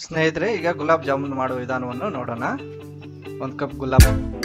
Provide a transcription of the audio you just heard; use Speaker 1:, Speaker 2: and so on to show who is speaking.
Speaker 1: ಸ್ನೇಹಿತರೆ ಈಗ ಗುಲಾಬ್ ಜಾಮೂನ್ ಮಾಡುವ ವಿಧಾನವನ್ನು ನೋಡೋಣ. ಒಂದು ಕಪ್ ಗುಲಾಬ್